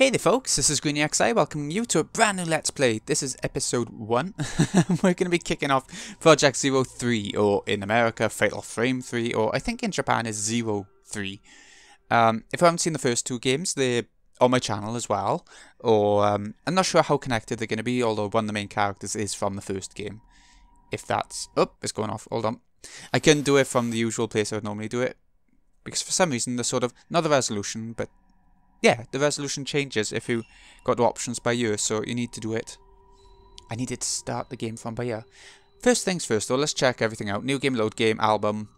Hey there folks, this is GreenyXI welcoming you to a brand new Let's Play. This is episode 1. We're going to be kicking off Project Zero 3, or in America, Fatal Frame 3, or I think in Japan is Zero 3. Um, if you haven't seen the first two games, they're on my channel as well, or um, I'm not sure how connected they're going to be, although one of the main characters is from the first game. If that's... Oh, it's going off, hold on. I can do it from the usual place I would normally do it, because for some reason the sort of, not the resolution, but yeah, the resolution changes if you got the options by ear, so you need to do it. I needed to start the game from by ear. First things first though, let's check everything out. New game, load game, album,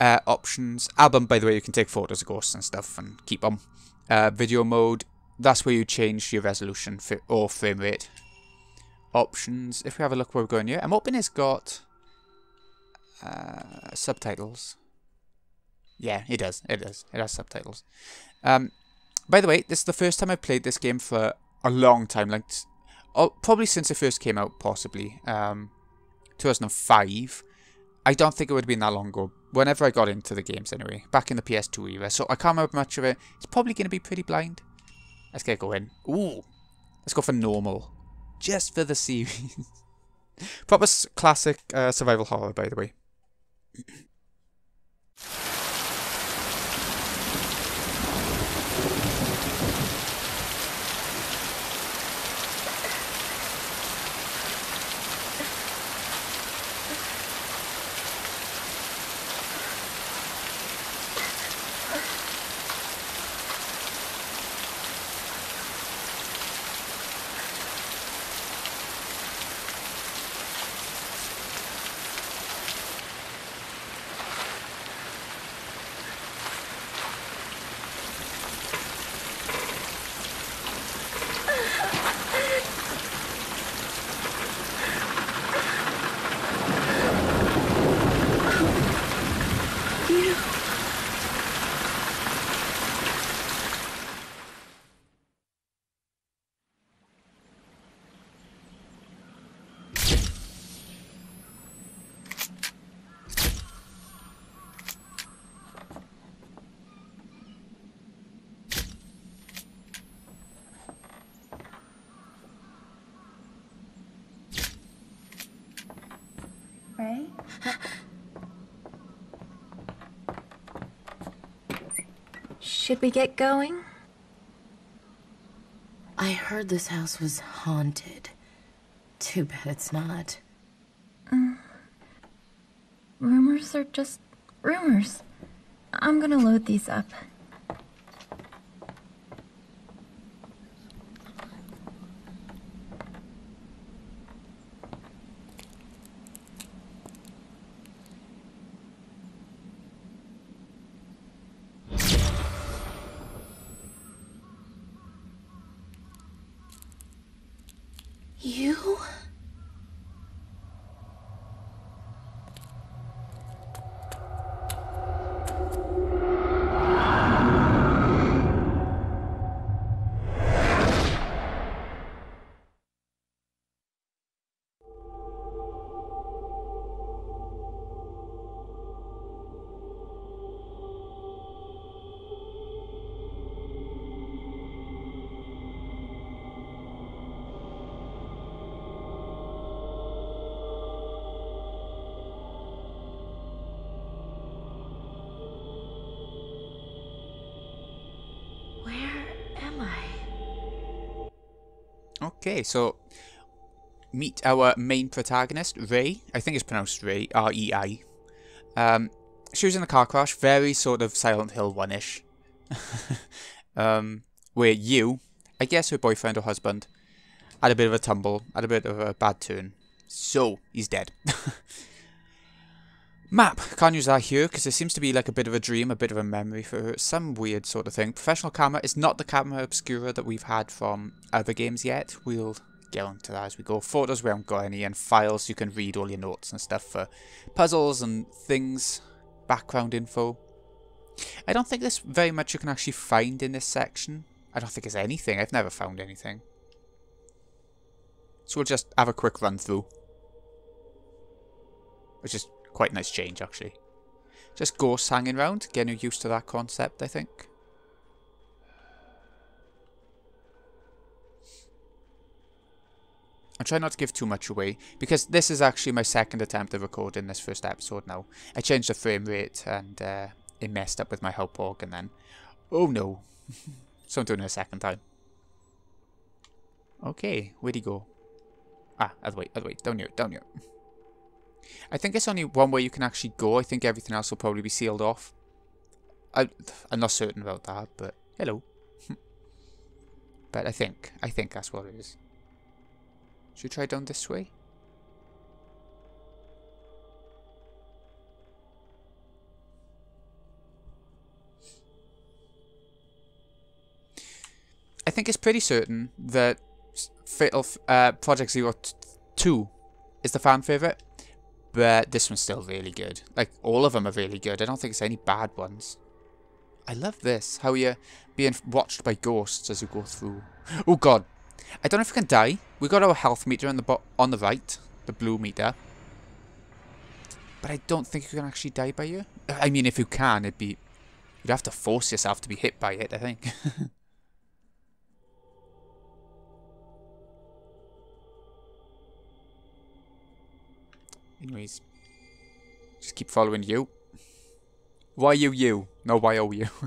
uh, options. Album, by the way, you can take photos of course and stuff and keep them. Uh, video mode, that's where you change your resolution or frame rate. Options, if we have a look where we're going here, I'm hoping it's got uh, subtitles. Yeah, it does. It does. It has subtitles. Um, by the way, this is the first time I've played this game for a long time, like oh, probably since it first came out, possibly um, 2005. I don't think it would have been that long ago. Whenever I got into the games, anyway, back in the PS2 era, so I can't remember much of it. It's probably going to be pretty blind. Let's get going. Ooh, let's go for normal, just for the series. Proper classic uh, survival horror, by the way. Should we get going? I heard this house was haunted. Too bad it's not. Mm. Rumors are just rumors. I'm gonna load these up. You? Okay, so meet our main protagonist, Rei. I think it's pronounced Ray, R-E-I. Um, she was in a car crash, very sort of Silent Hill 1-ish. um, where you, I guess her boyfriend or husband, had a bit of a tumble, had a bit of a bad turn. So, he's dead. Map. Can't use that here because it seems to be like a bit of a dream, a bit of a memory for. Some weird sort of thing. Professional camera is not the camera obscura that we've had from other games yet. We'll get on to that as we go. Photos, we haven't got any. And files, you can read all your notes and stuff for puzzles and things. Background info. I don't think there's very much you can actually find in this section. I don't think there's anything. I've never found anything. So we'll just have a quick run through. Which is Quite nice change, actually. Just ghosts hanging around, getting used to that concept, I think. I try not to give too much away, because this is actually my second attempt at recording this first episode now. I changed the frame rate, and uh, it messed up with my Hauppauge then. Oh no. so I'm doing it a second time. Okay, where'd he go? Ah, other way, other way, down here, down here. I think it's only one way you can actually go. I think everything else will probably be sealed off. I, I'm not certain about that, but hello. but I think, I think that's what it is. Should we try down this way? I think it's pretty certain that Fatal uh, Project Zero 2 is the fan favorite, but this one's still really good. Like, all of them are really good. I don't think there's any bad ones. I love this, how you're being watched by ghosts as you go through. Oh god, I don't know if we can die. We got our health meter on the on the right, the blue meter. But I don't think you can actually die by you. I mean, if you can, it'd be... You'd have to force yourself to be hit by it, I think. Anyways. Just keep following you. Why you you? No, why oh you?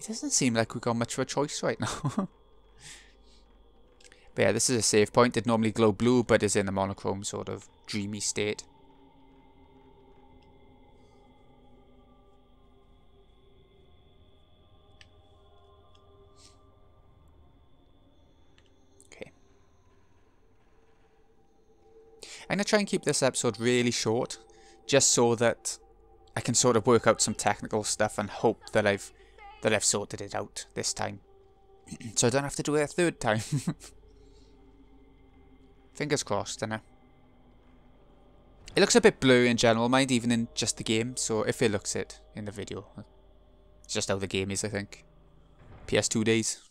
It doesn't seem like we've got much of a choice right now. but yeah, this is a save point. It normally glow blue, but is in a monochrome sort of dreamy state. I'm going to try and keep this episode really short, just so that I can sort of work out some technical stuff and hope that I've that I've sorted it out this time. so I don't have to do it a third time. Fingers crossed, know. It looks a bit blurry in general, mind, even in just the game, so if it looks it in the video. It's just how the game is, I think. PS2 days.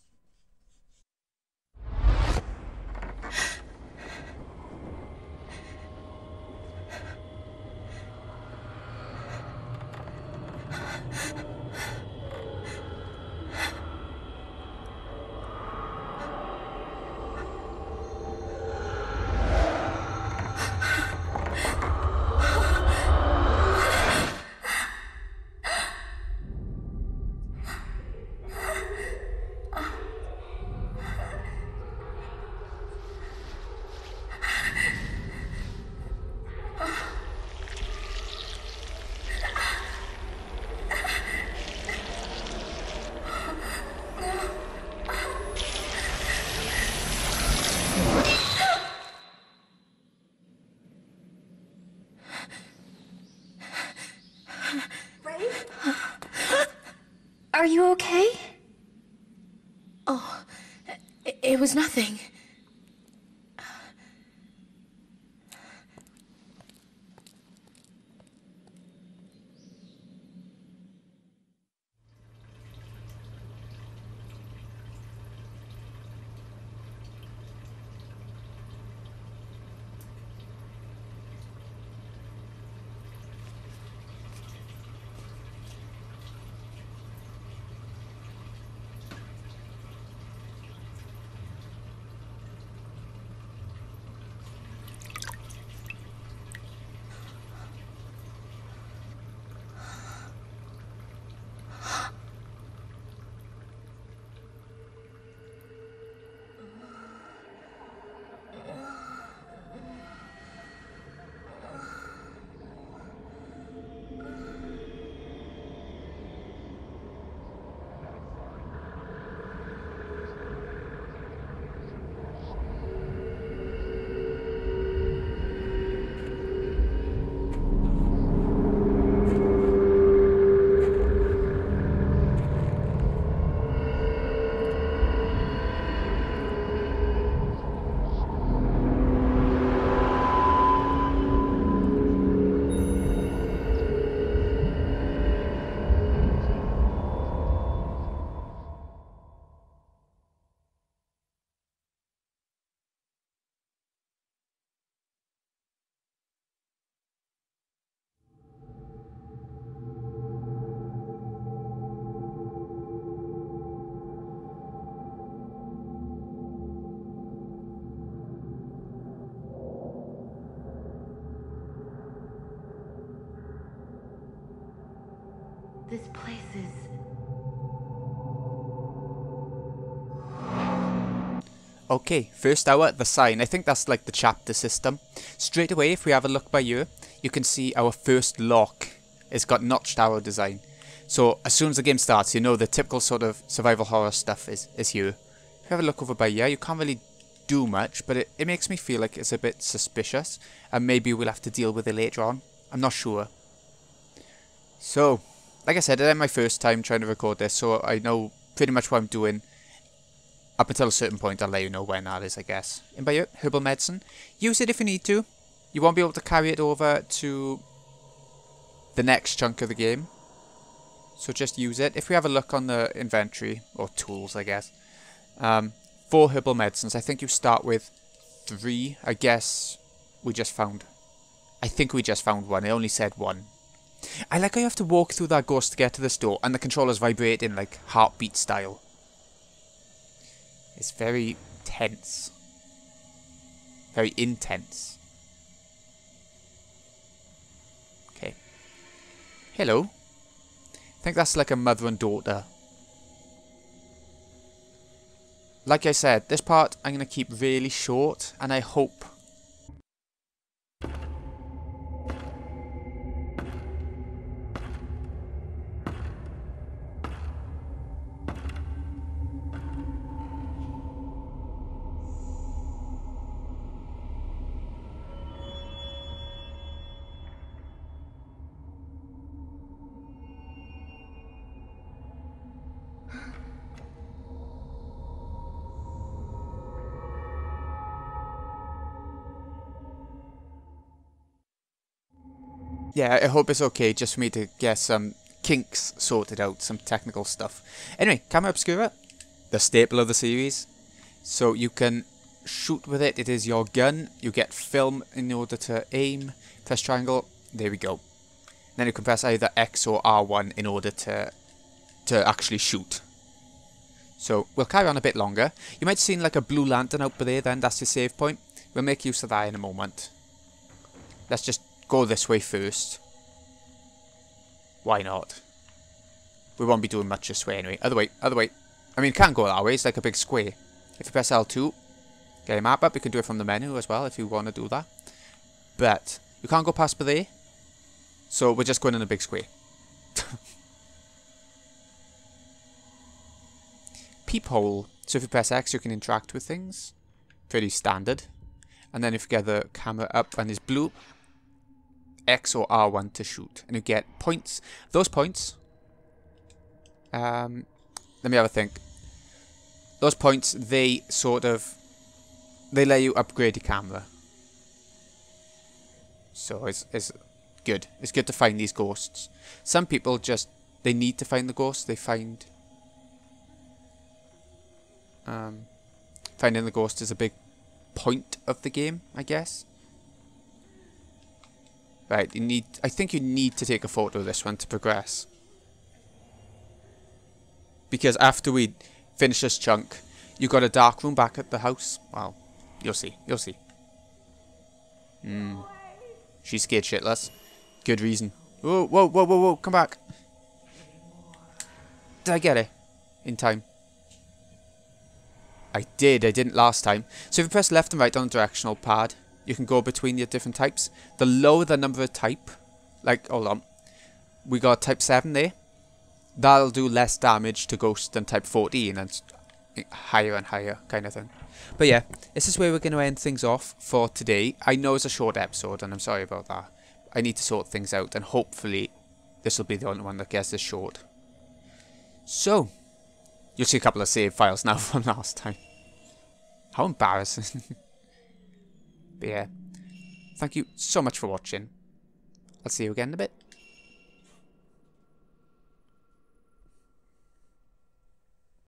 Are you okay? Oh, it, it was nothing. This place is. Okay, first hour, the sign. I think that's like the chapter system. Straight away, if we have a look by here, you can see our first lock. It's got notched arrow design. So as soon as the game starts, you know the typical sort of survival horror stuff is, is here. If you have a look over by here, you can't really do much, but it, it makes me feel like it's a bit suspicious. And maybe we'll have to deal with it later on. I'm not sure. So, like I said, it's my first time trying to record this, so I know pretty much what I'm doing. Up until a certain point, I'll let you know when that is, I guess. And by herbal medicine, use it if you need to. You won't be able to carry it over to the next chunk of the game. So just use it. If we have a look on the inventory, or tools, I guess. Um, four herbal medicines. I think you start with three. I guess we just found... I think we just found one. It only said one. I like how you have to walk through that ghost to get to this door, and the controller's vibrating like heartbeat style. It's very tense. Very intense. Okay. Hello. I think that's like a mother and daughter. Like I said, this part I'm going to keep really short, and I hope Yeah, I hope it's okay just for me to get some kinks sorted out, some technical stuff. Anyway, Camera Obscura, the staple of the series. So you can shoot with it, it is your gun. You get film in order to aim. Press triangle, there we go. Then you can press either X or R1 in order to to actually shoot. So we'll carry on a bit longer. You might have seen like a blue lantern out there then, that's your save point. We'll make use of that in a moment. Let's just go this way first. Why not? We won't be doing much this way anyway. Other way, other way. I mean, can't go that way. It's like a big square. If you press L2, get a map up. You can do it from the menu as well if you want to do that. But you can't go past by there. So we're just going in a big square. Peephole. So if you press X, you can interact with things. Pretty standard. And then if you get the camera up and it's blue, X or R1 to shoot. And you get points. Those points... Um, let me have a think. Those points, they sort of... They let you upgrade your camera. So it's, it's good. It's good to find these ghosts. Some people just... They need to find the ghosts. They find... Um, finding the ghost is a big point of the game, I guess. Right, you need. I think you need to take a photo of this one to progress. Because after we finish this chunk, you got a dark room back at the house. Well, you'll see. You'll see. Hmm. She's scared shitless. Good reason. Whoa, whoa, whoa, whoa, whoa! Come back. Did I get it in time? I did. I didn't last time. So if you press left and right on the directional pad, you can go between your different types. The lower the number of type, like, hold on, we got type 7 there. That'll do less damage to ghosts than type 14 and eh, higher and higher kind of thing. But yeah, this is where we're going to end things off for today. I know it's a short episode and I'm sorry about that. I need to sort things out and hopefully this will be the only one that gets this short. So, you'll see a couple of save files now from last time. How embarrassing. But yeah, thank you so much for watching. I'll see you again in a bit.